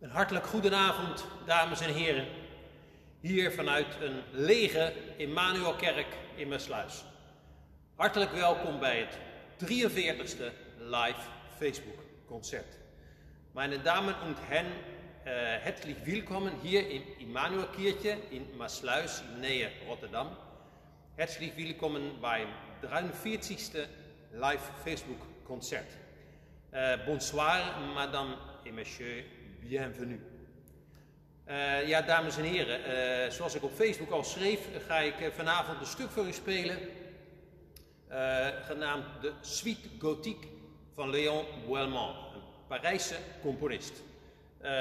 Een hartelijk goedenavond, dames en heren. Hier vanuit een lege Immanuelkerk in Mesluis. Hartelijk welkom bij het 43ste live Facebook concert. Meine Damen und Herren, äh, herzlich willkommen hier im Immanuelkirche in Maasluis in Nähe Rotterdam. Herzlich willkommen beim 43. live Facebook concert. Äh, bonsoir, Madame et Monsieur, bienvenue. Uh, ja, dames en heren, uh, zoals ik op Facebook al schreef, ga ik vanavond een stuk voor u spelen, genaamd de Suite Gothique van Léon Boelmont, een Parijse componist.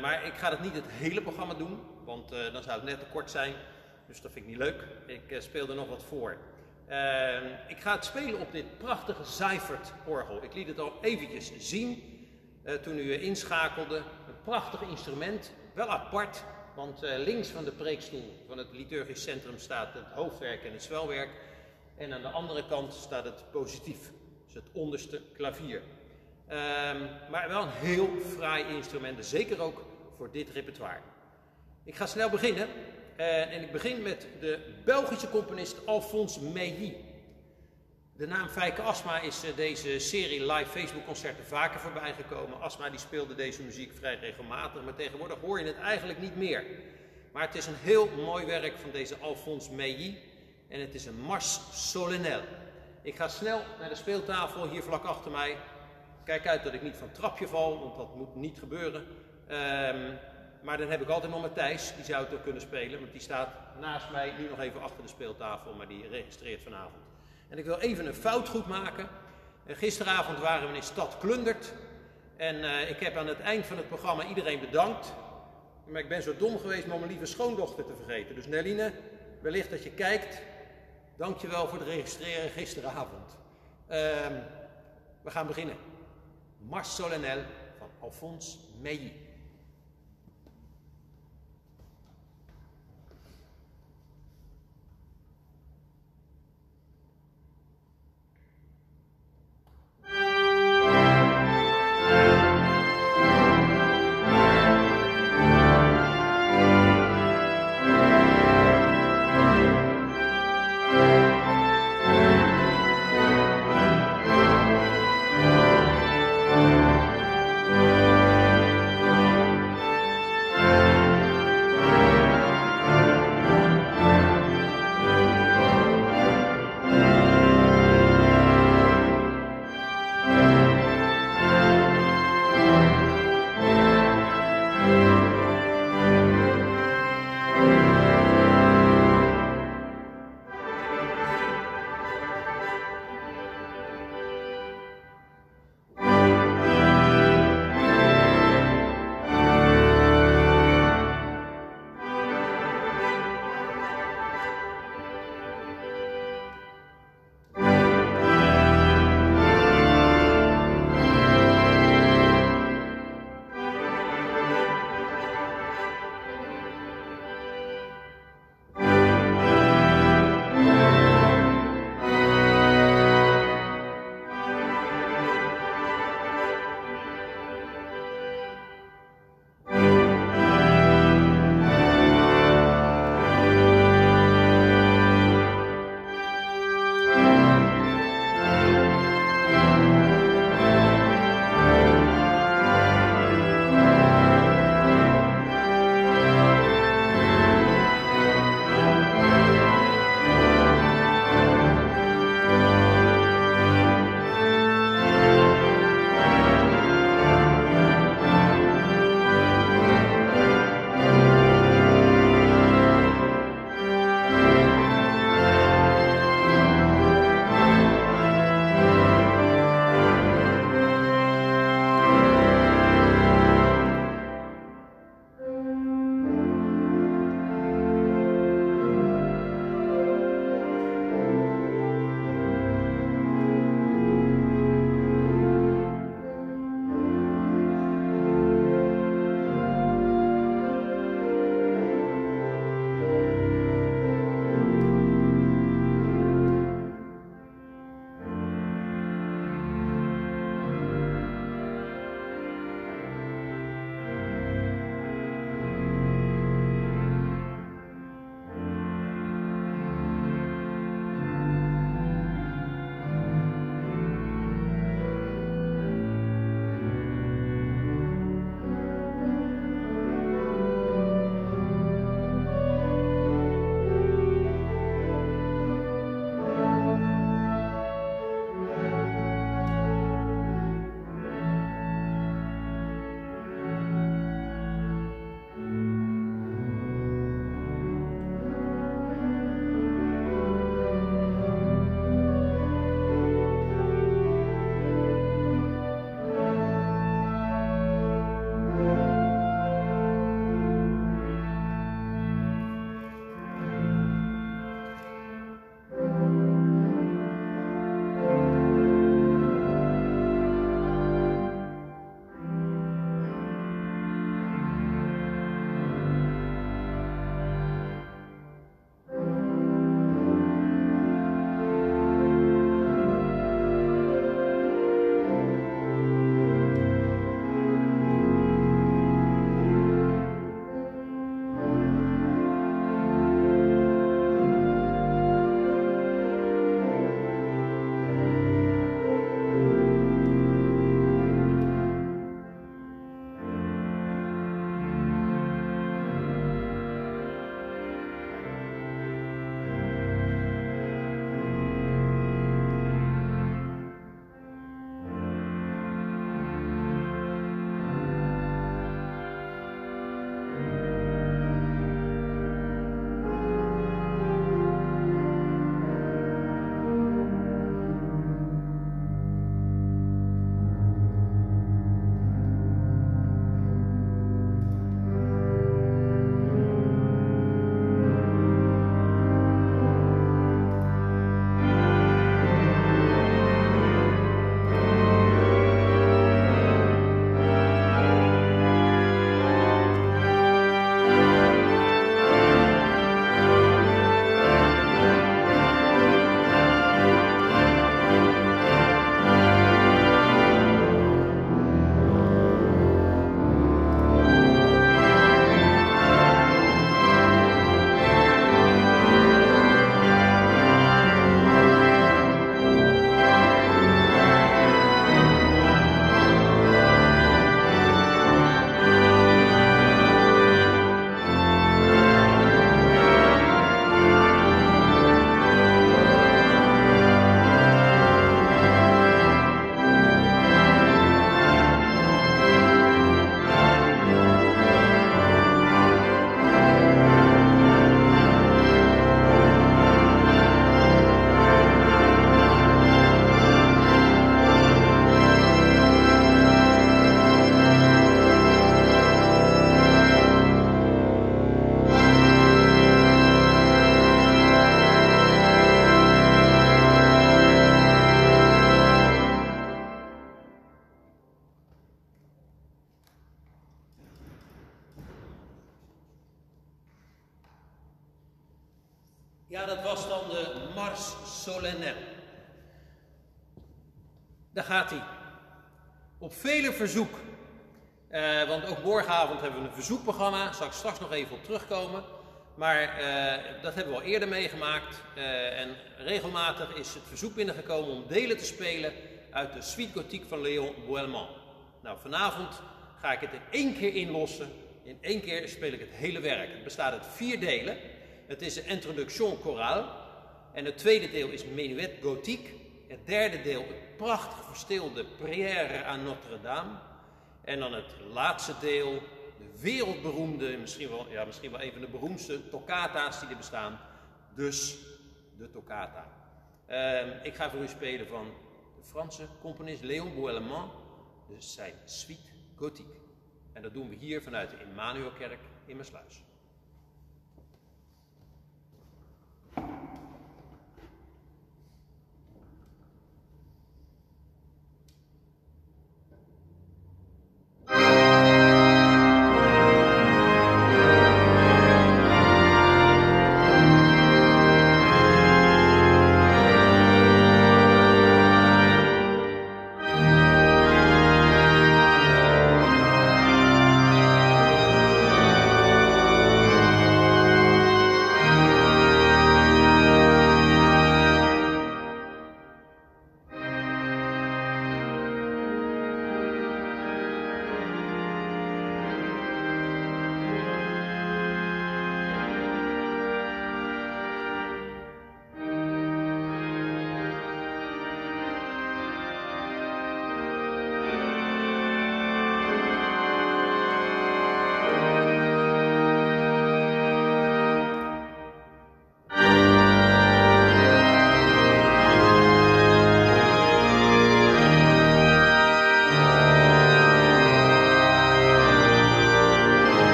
maar ik ga dat niet het hele programma doen, want dan zou het net te kort zijn, dus dat vind ik niet leuk. Ik speel er nog wat voor. ik ga het spelen op dit prachtige Seifert orgel. Ik liet het al eventjes zien toen u inschakelde. Een prachtig instrument, wel apart, want uh, links van de preekstoel van het liturgisch centrum staat het hoofdwerk en het zwelwerk. En aan de andere kant staat het positief, dus het onderste klavier. Um, maar wel een heel fraai instrument, zeker ook voor dit repertoire. Ik ga snel beginnen. En ik begin met de Belgische componist Alphonse Meilly. De naam Fijke Asma is uh, deze serie live Facebook concerten vaker voorbij gekomen. Asma die speelde deze muziek vrij regelmatig, maar tegenwoordig hoor je het eigenlijk niet meer. Maar het is een heel mooi werk van deze Alphonse Meilly en het is een mars solennel. Ik ga snel naar de speeltafel hier vlak achter mij. Kijk uit dat ik niet van het trapje val, want dat moet niet gebeuren. Um, maar dan heb ik altijd nog Matthijs, die zou het ook kunnen spelen, want die staat naast mij nu nog even achter de speeltafel, maar die registreert vanavond. En ik wil even een fout goed maken. Uh, gisteravond waren we in stad Klundert. En uh, ik heb aan het eind van het programma iedereen bedankt. Maar ik ben zo dom geweest om mijn lieve schoondochter te vergeten. Dus Nelline, wellicht dat je kijkt. Dank je wel voor het registreren gisteravond. Uh, we gaan beginnen. Mars Solennel van Alphonse Meilly. Ja, dat was dan de Mars Solennelle. Daar gaat hij. Op vele verzoek. Eh, want ook morgenavond hebben we een verzoekprogramma. Daar zal ik straks nog even op terugkomen. Maar eh, dat hebben we al eerder meegemaakt. Eh, en regelmatig is het verzoek binnengekomen om delen te spelen uit de Suite Gothique van Léon Boelmont. Nou, vanavond ga ik het in één keer inlossen. In één keer speel ik het hele werk. Het bestaat uit vier delen. Het is de Introduction Chorale. En het tweede deel is Menuet Gothique. Het derde deel, het prachtig verstilde Prière à Notre-Dame. En dan het laatste deel, de wereldberoemde, misschien wel, ja, misschien wel een van de beroemdste toccata's die er bestaan. Dus de toccata. Uh, ik ga voor u spelen van de Franse componist Léon Boëlement, dus zijn Suite Gothique. En dat doen we hier vanuit de Immanuelkerk in Mersluis.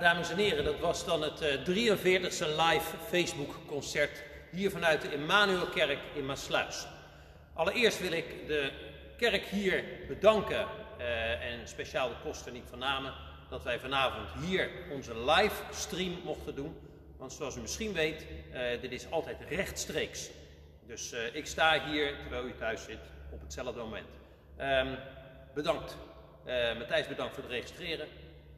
Dames en heren, dat was dan het 43e eh, live Facebook concert hier vanuit de Immanuelkerk in Maasluis. Allereerst wil ik de kerk hier bedanken uh, en speciaal de kosten niet van namen dat wij vanavond hier onze livestream mochten doen. Want zoals u misschien weet, uh, dit is altijd rechtstreeks. Dus uh, ik sta hier terwijl u thuis zit op hetzelfde moment. Um, bedankt. Matthijs, bedankt voor het registreren.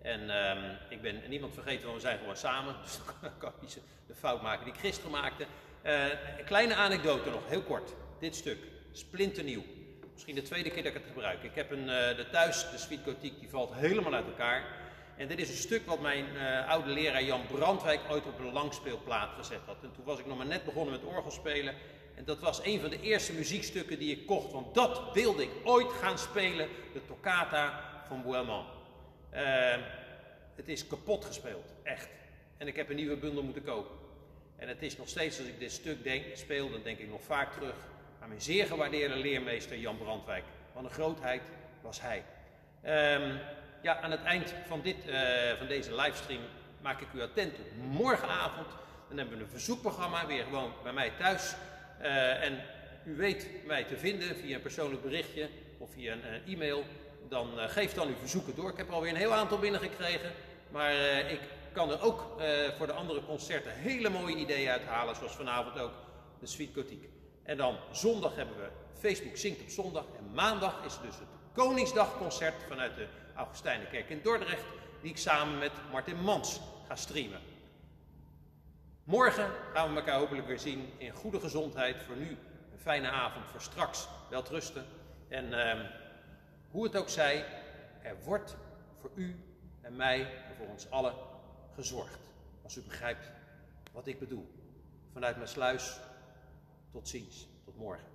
En um, ik ben niemand vergeten, want we zijn gewoon samen. Dus dan kan ik niet de fout maken die ik gisteren maakte. Uh, een kleine anekdote nog, heel kort. Dit stuk, splinternieuw. Misschien de tweede keer dat ik het gebruik. Ik heb een, uh, de thuis, de Suite Gothique, die valt helemaal uit elkaar. En dit is een stuk wat mijn uh, oude leraar Jan Brandwijk ooit op een langspeelplaat gezet had. En toen was ik nog maar net begonnen met orgelspelen. En dat was een van de eerste muziekstukken die ik kocht. Want dat wilde ik ooit gaan spelen, de toccata van Boelman. Uh, het is kapot gespeeld, echt. En ik heb een nieuwe bundel moeten kopen. En het is nog steeds, als ik dit stuk denk, speel, dan denk ik nog vaak terug aan mijn zeer gewaardeerde leermeester Jan Brandwijk. Wat een grootheid was hij. Um, ja, aan het eind van, dit, uh, van deze livestream maak ik u attent op morgenavond. Dan hebben we een verzoekprogramma, weer gewoon bij mij thuis. Uh, en u weet mij te vinden via een persoonlijk berichtje of via een, een e-mail dan uh, geef dan uw verzoeken door. Ik heb er alweer een heel aantal binnengekregen, maar uh, ik kan er ook uh, voor de andere concerten hele mooie ideeën uithalen, zoals vanavond ook de Suite Gothique. En dan zondag hebben we Facebook Zingt op zondag en maandag is dus het Koningsdagconcert vanuit de Augustijnenkerk in Dordrecht, die ik samen met Martin Mans ga streamen. Morgen gaan we elkaar hopelijk weer zien in goede gezondheid. Voor nu een fijne avond, voor straks wel rusten. En uh, hoe het ook zij, er wordt voor u en mij en voor ons allen gezorgd. Als u begrijpt wat ik bedoel. Vanuit mijn sluis, tot ziens, tot morgen.